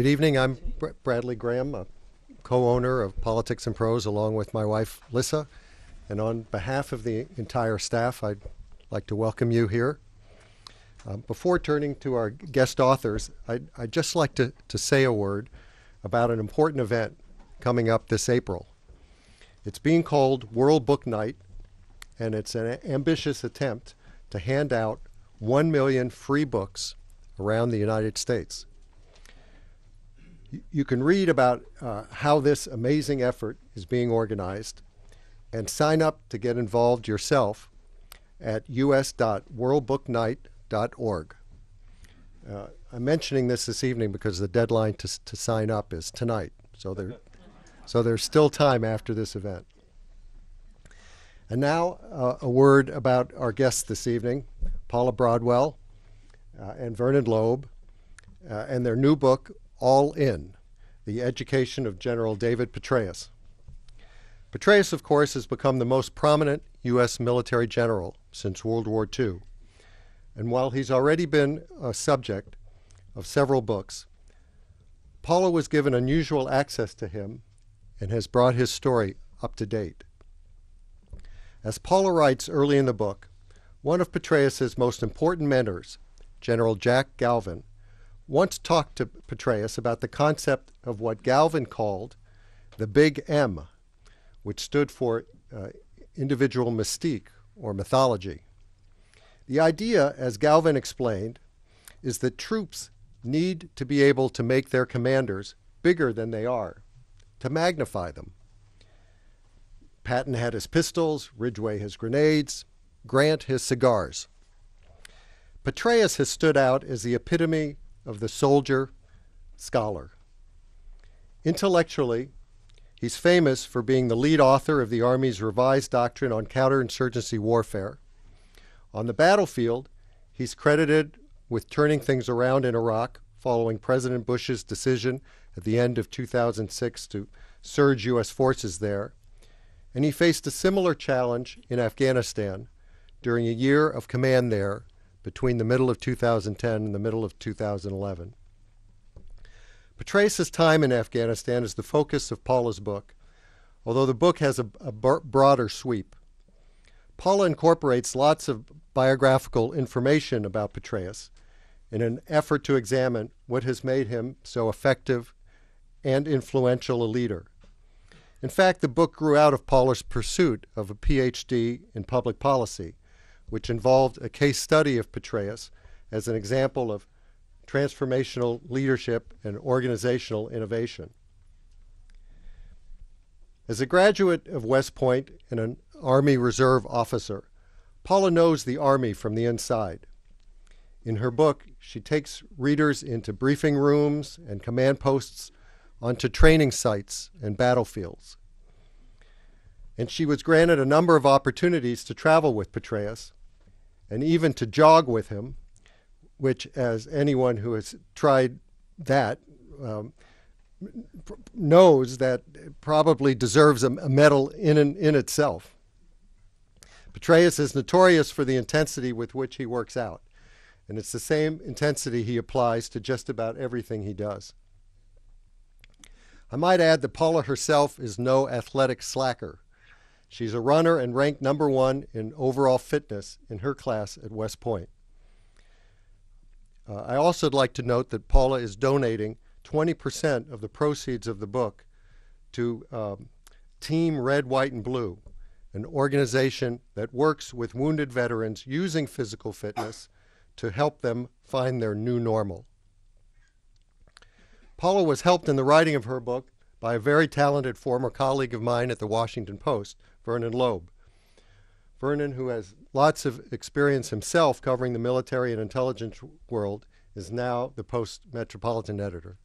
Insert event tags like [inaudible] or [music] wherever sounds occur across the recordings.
Good evening. I'm Br- Bradley Graham, a co-owner of Politics and Prose, along with my wife Lissa. And on behalf of the entire staff, I'd like to welcome you here. Um, before turning to our guest authors, I'd, I'd just like to, to say a word about an important event coming up this April. It's being called World Book Night, and it's an ambitious attempt to hand out 1 million free books around the United States. You can read about uh, how this amazing effort is being organized and sign up to get involved yourself at us.worldbooknight.org. Uh, I'm mentioning this this evening because the deadline to, to sign up is tonight, so there, so there's still time after this event. And now uh, a word about our guests this evening, Paula Broadwell uh, and Vernon Loeb, uh, and their new book, All In, The Education of General David Petraeus. Petraeus, of course, has become the most prominent U.S. military general since World War II. And while he's already been a subject of several books, Paula was given unusual access to him and has brought his story up to date. As Paula writes early in the book, one of Petraeus's most important mentors, General Jack Galvin, once talked to Petraeus about the concept of what Galvin called the Big M, which stood for uh, individual mystique or mythology. The idea, as Galvin explained, is that troops need to be able to make their commanders bigger than they are, to magnify them. Patton had his pistols, Ridgway his grenades, Grant his cigars. Petraeus has stood out as the epitome of the soldier scholar. Intellectually, he's famous for being the lead author of the Army's revised doctrine on counterinsurgency warfare. On the battlefield, he's credited with turning things around in Iraq following President Bush's decision at the end of 2006 to surge U.S. forces there. And he faced a similar challenge in Afghanistan during a year of command there between the middle of 2010 and the middle of 2011. Petraeus' time in Afghanistan is the focus of Paula's book, although the book has a, a broader sweep. Paula incorporates lots of biographical information about Petraeus in an effort to examine what has made him so effective and influential a leader. In fact, the book grew out of Paula's pursuit of a PhD in public policy which involved a case study of Petraeus as an example of transformational leadership and organizational innovation. As a graduate of West Point and an Army Reserve officer, Paula knows the Army from the inside. In her book, she takes readers into briefing rooms and command posts, onto training sites and battlefields. And she was granted a number of opportunities to travel with Petraeus, and even to jog with him, which, as anyone who has tried that um, knows, that probably deserves a, medal in, in, in itself. Petraeus is notorious for the intensity with which he works out, and it's the same intensity he applies to just about everything he does. I might add that Paula herself is no athletic slacker. She's a runner and ranked number one in overall fitness in her class at West Point. Uh, I also would like to note that Paula is donating 20% of the proceeds of the book to um, Team Red, White, and Blue, an organization that works with wounded veterans using physical fitness to help them find their new normal. Paula was helped in the writing of her book by a very talented former colleague of mine at the Washington Post, Vernon Loeb. Vernon, who has lots of experience himself covering the military and intelligence world, is now the Post Metropolitan Editor.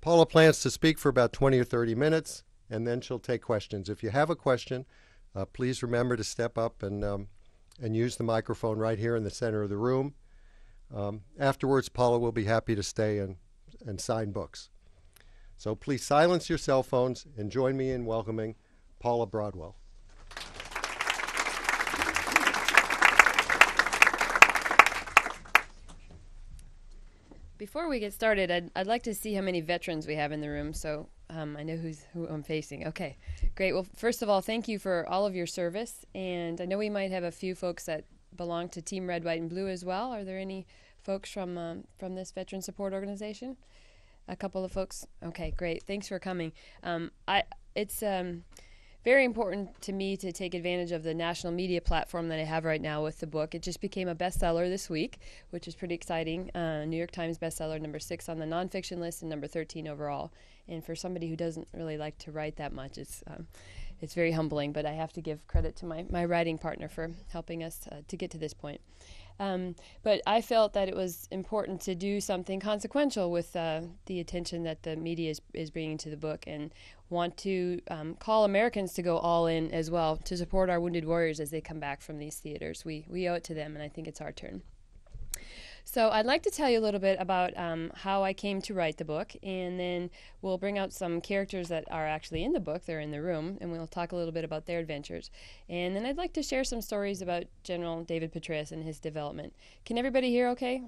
Paula plans to speak for about 20 or 30 minutes, and then she'll take questions. If you have a question, uh, please remember to step up and, um, and use the microphone right here in the center of the room. Um, afterwards, Paula will be happy to stay and, and sign books. So please silence your cell phones and join me in welcoming Paula Broadwell. before we get started, I'd, I'd like to see how many veterans we have in the room. So um, I know who's who I'm facing. Okay, great. Well, first of all, thank you for all of your service, and I know we might have a few folks that belong to Team Red, White, and Blue as well. Are there any folks from um, from this veteran support organization? A couple of folks. Okay, great. Thanks for coming. Um, I it's um, very important to me to take advantage of the national media platform that I have right now with the book. It just became a bestseller this week, which is pretty exciting. Uh, New York Times bestseller, number six on the nonfiction list, and number 13 overall. And for somebody who doesn't really like to write that much, it's um, it's very humbling. But I have to give credit to my, my writing partner for helping us uh, to get to this point. Um, but I felt that it was important to do something consequential with uh, the attention that the media is, is bringing to the book and want to um, call Americans to go all in as well to support our wounded warriors as they come back from these theaters. We, we owe it to them, and I think it's our turn. So I'd like to tell you a little bit about um, how I came to write the book, and then we'll bring out some characters that are actually in the book. They're in the room, and we'll talk a little bit about their adventures. And then I'd like to share some stories about General David Petraeus and his development. Can everybody hear okay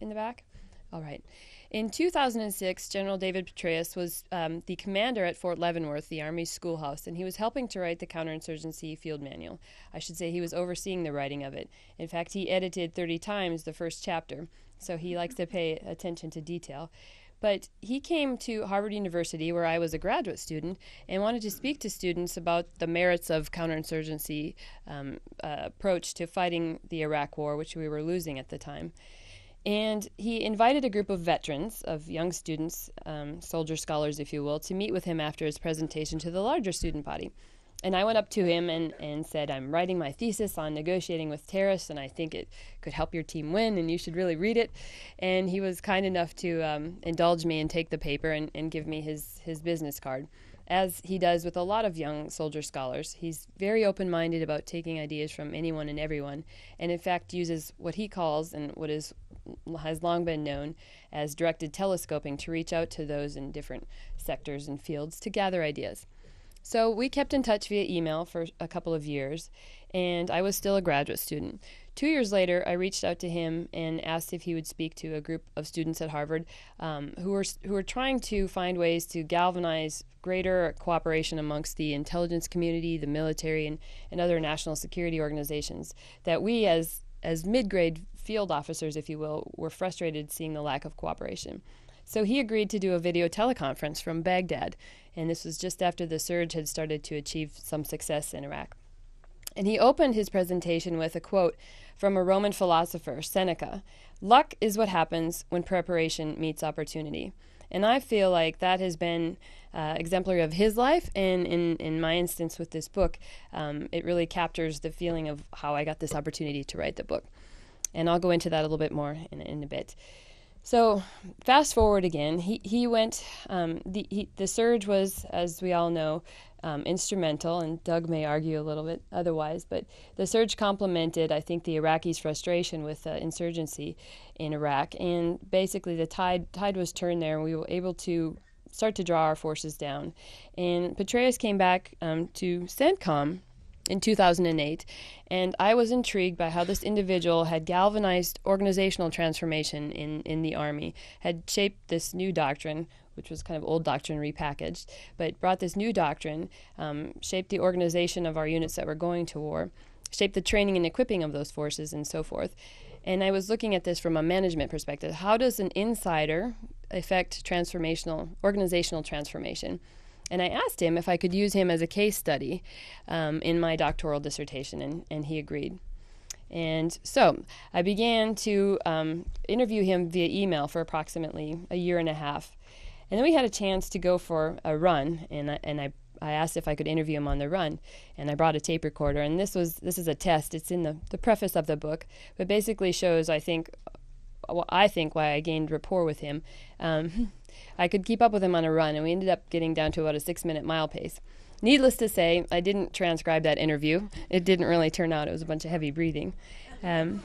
in the back? All right. In 2006, General David Petraeus was um, the commander at Fort Leavenworth, the Army's schoolhouse, and he was helping to write the counterinsurgency field manual. I should say he was overseeing the writing of it. In fact, he edited 30 times the first chapter, so he likes to pay attention to detail. But he came to Harvard University, where I was a graduate student, and wanted to speak to students about the merits of counterinsurgency um, uh, approach to fighting the Iraq War, which we were losing at the time. And he invited a group of veterans, of young students, um, soldier scholars, if you will, to meet with him after his presentation to the larger student body. And I went up to him and, and said, I'm writing my thesis on negotiating with terrorists, and I think it could help your team win, and you should really read it. And he was kind enough to um, indulge me and take the paper and, and give me his, his business card as he does with a lot of young soldier scholars. He's very open minded about taking ideas from anyone and everyone, and in fact uses what he calls and what is has long been known as directed telescoping to reach out to those in different sectors and fields to gather ideas. So we kept in touch via email for a couple of years, and I was still a graduate student. Two years later, I reached out to him and asked if he would speak to a group of students at Harvard um, who were who were trying to find ways to galvanize greater cooperation amongst the intelligence community, the military, and, and other national security organizations. That we, as as mid-grade field officers, if you will, were frustrated seeing the lack of cooperation. So he agreed to do a video teleconference from Baghdad, and this was just after the surge had started to achieve some success in Iraq. And he opened his presentation with a quote from a Roman philosopher, Seneca Luck is what happens when preparation meets opportunity. And I feel like that has been uh, exemplary of his life. And in, in my instance with this book, um, it really captures the feeling of how I got this opportunity to write the book. And I'll go into that a little bit more in, in a bit. So, fast forward again, he, he went, um, the, he, the surge was, as we all know, um, instrumental, and Doug may argue a little bit otherwise, but the surge complemented, I think, the Iraqis' frustration with insurgency in Iraq. And basically, the tide, tide was turned there, and we were able to start to draw our forces down. And Petraeus came back um, to CENTCOM in 2008, and I was intrigued by how this individual had galvanized organizational transformation in, in the Army, had shaped this new doctrine, which was kind of old doctrine repackaged, but brought this new doctrine, um, shaped the organization of our units that were going to war, shaped the training and equipping of those forces, and so forth. And I was looking at this from a management perspective. How does an insider affect transformational, organizational transformation? And I asked him if I could use him as a case study um, in my doctoral dissertation, and, and he agreed. And so I began to um, interview him via email for approximately a year and a half. And then we had a chance to go for a run, and I, and I, I asked if I could interview him on the run, and I brought a tape recorder. And this was this is a test. It's in the, the preface of the book, but basically shows I think, well, I think why I gained rapport with him. Um, [laughs] I could keep up with him on a run, and we ended up getting down to about a six minute mile pace. Needless to say, I didn't transcribe that interview. It didn't really turn out. It was a bunch of heavy breathing. Um,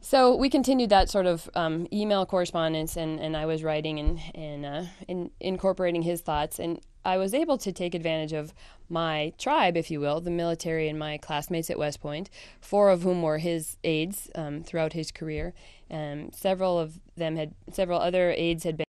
so we continued that sort of um, email correspondence, and, and I was writing and, and uh, in, incorporating his thoughts. And I was able to take advantage of my tribe, if you will, the military and my classmates at West Point, four of whom were his aides um, throughout his career. Um, several of them had, several other aides had been.